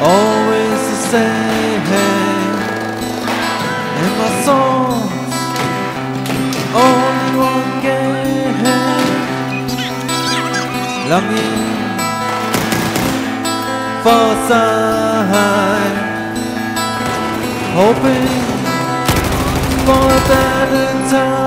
always the same. And my song's only one game. Longing for a sign, hoping for a better time.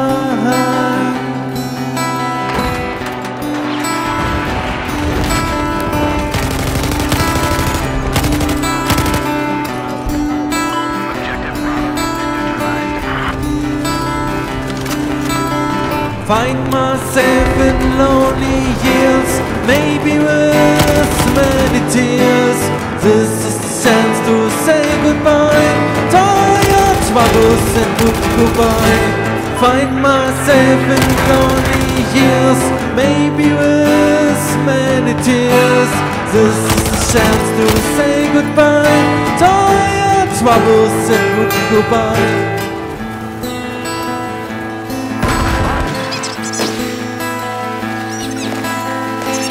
Find myself in lonely years, maybe with many tears. This is the chance to say goodbye Tired troubles and good goodbye. Find myself in lonely years, maybe with many tears. This is the chance to say goodbye all troubles and good goodbye.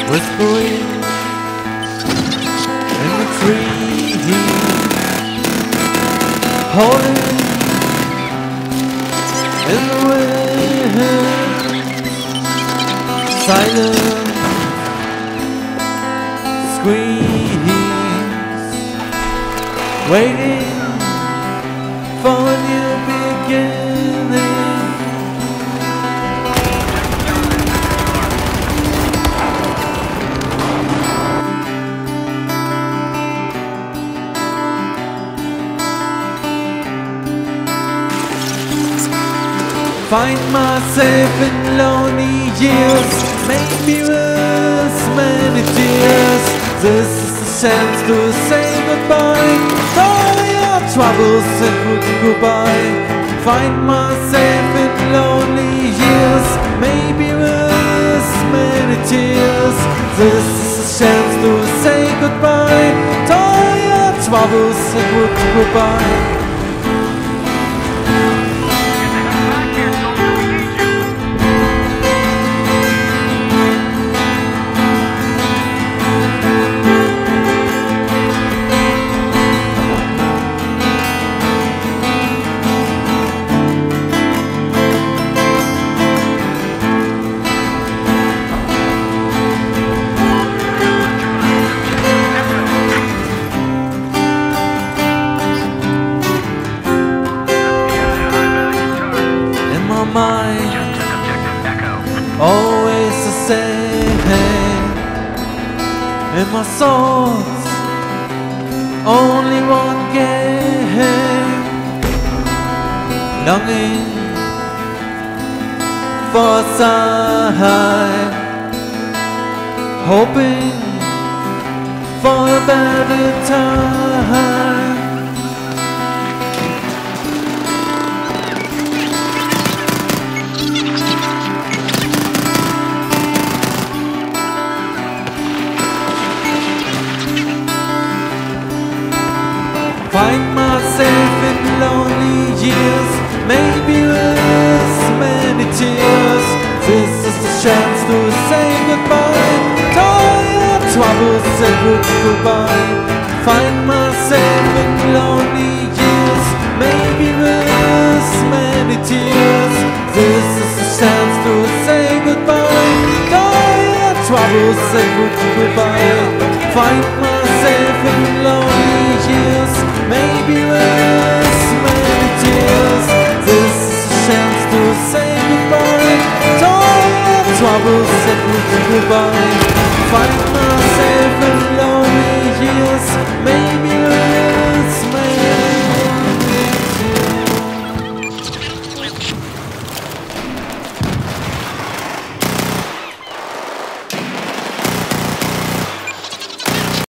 Whispering in the tree, holding in the wind, silent screams, waiting Find myself in lonely years, maybe with many tears. This is the chance to say goodbye to all your troubles and goodbye. Find myself in lonely years, maybe with many tears. This is the chance to say goodbye to all your troubles and in In my thoughts, only one game, longing for a sign, hoping for a better time. Find myself in lonely years, maybe with many tears. This is the chance to say goodbye to all your troubles and good goodbye. Find myself in lonely years, maybe with many tears. This is the chance to say goodbye to all your troubles and good goodbye. Find myself in lonely maybe with